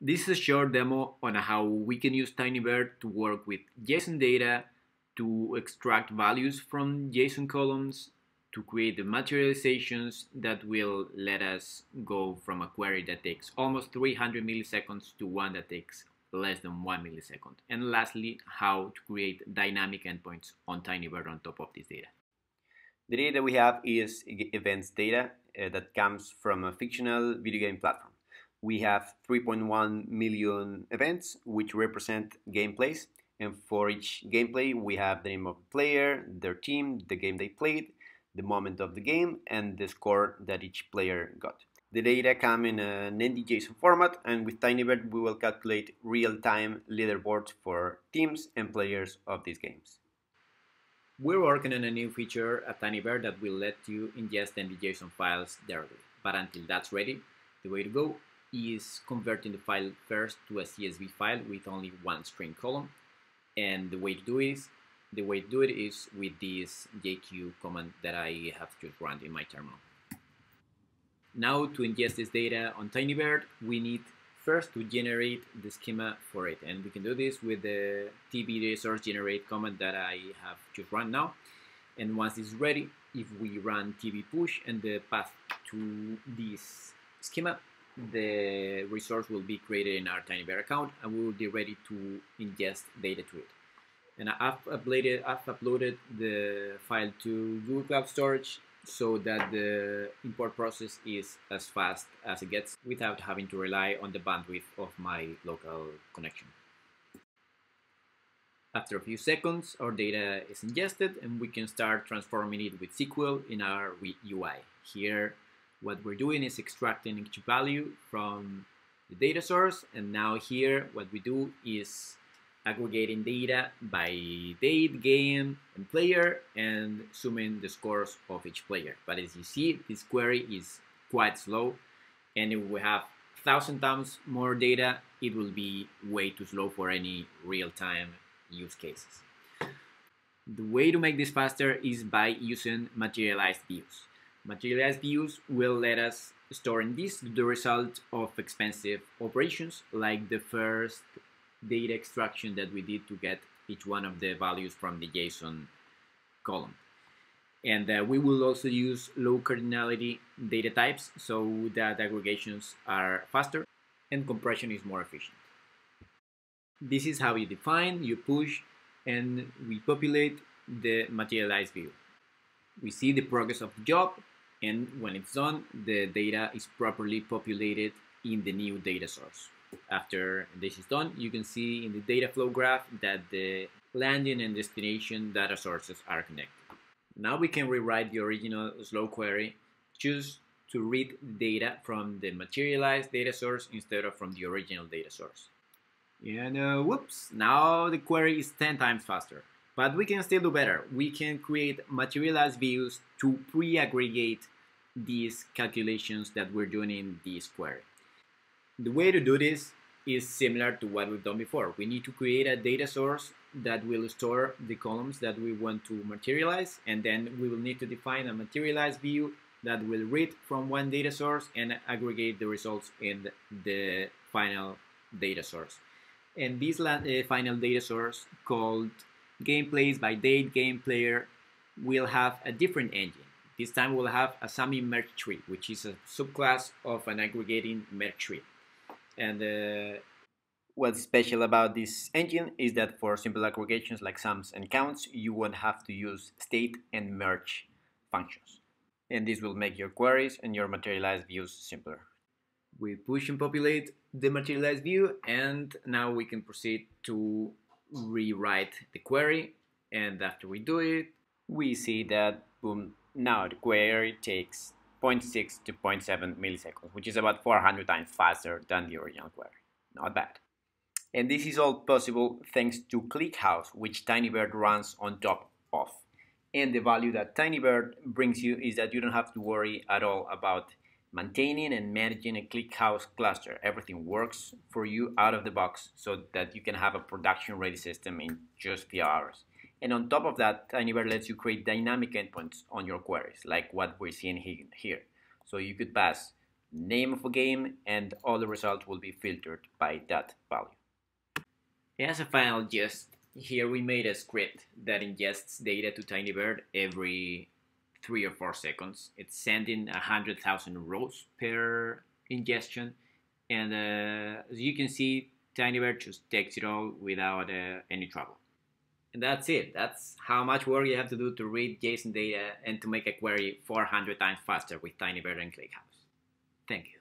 This is a short demo on how we can use Tinybird to work with JSON data to extract values from JSON columns to create the materializations that will let us go from a query that takes almost 300 milliseconds to one that takes less than one millisecond. And lastly, how to create dynamic endpoints on Tinybird on top of this data. The data that we have is events data uh, that comes from a fictional video game platform. We have 3.1 million events which represent gameplays and for each gameplay we have the name of the player, their team, the game they played, the moment of the game and the score that each player got. The data come in an NDJSON format and with Tinybird we will calculate real-time leaderboards for teams and players of these games. We're working on a new feature at Tinybird that will let you ingest NDJSON files directly. But until that's ready, the way to go is converting the file first to a CSV file with only one string column. And the way to do is the way to do it is with this JQ command that I have just run in my terminal. Now to ingest this data on Tinybird, we need first to generate the schema for it. And we can do this with the tb source generate command that I have just run now. And once it's ready, if we run tb push and the path to this schema, the resource will be created in our Tinybird account and we will be ready to ingest data to it and I've uploaded I've uploaded the file to Google Cloud Storage so that the import process is as fast as it gets without having to rely on the bandwidth of my local connection. After a few seconds, our data is ingested and we can start transforming it with SQL in our UI. Here, what we're doing is extracting each value from the data source and now here what we do is aggregating data by date, game, and player, and summing the scores of each player. But as you see, this query is quite slow, and if we have thousand times more data, it will be way too slow for any real-time use cases. The way to make this faster is by using materialized views. Materialized views will let us store in this the result of expensive operations like the first data extraction that we did to get each one of the values from the JSON column. And uh, we will also use low cardinality data types so that aggregations are faster and compression is more efficient. This is how you define, you push, and we populate the materialized view. We see the progress of the job, and when it's done, the data is properly populated in the new data source. After this is done, you can see in the data flow graph that the landing and destination data sources are connected. Now we can rewrite the original slow query, choose to read data from the materialized data source instead of from the original data source. And uh, whoops, now the query is 10 times faster. But we can still do better. We can create materialized views to pre-aggregate these calculations that we're doing in this query. The way to do this is similar to what we've done before. We need to create a data source that will store the columns that we want to materialize and then we will need to define a materialized view that will read from one data source and aggregate the results in the final data source. And this uh, final data source called gameplays by date game player will have a different engine. This time we'll have a SummingMergeTree, which is a subclass of an aggregating merge tree. And uh, what's special about this engine is that for simple aggregations like sums and counts, you won't have to use state and merge functions. And this will make your queries and your materialized views simpler. We push and populate the materialized view and now we can proceed to rewrite the query and after we do it we see that boom now the query takes 0.6 to 0.7 milliseconds, which is about 400 times faster than the original query. Not bad. And this is all possible thanks to ClickHouse, which Tinybird runs on top of. And the value that Tinybird brings you is that you don't have to worry at all about maintaining and managing a ClickHouse cluster. Everything works for you out of the box so that you can have a production ready system in just a few hours. And on top of that, Tinybird lets you create dynamic endpoints on your queries, like what we're seeing here. So you could pass name of a game, and all the results will be filtered by that value. As a final gist, here we made a script that ingests data to Tinybird every three or four seconds. It's sending 100,000 rows per ingestion. And uh, as you can see, Tinybird just takes it all without uh, any trouble. And that's it. That's how much work you have to do to read JSON data and to make a query 400 times faster with Tinybird and ClickHouse. Thank you.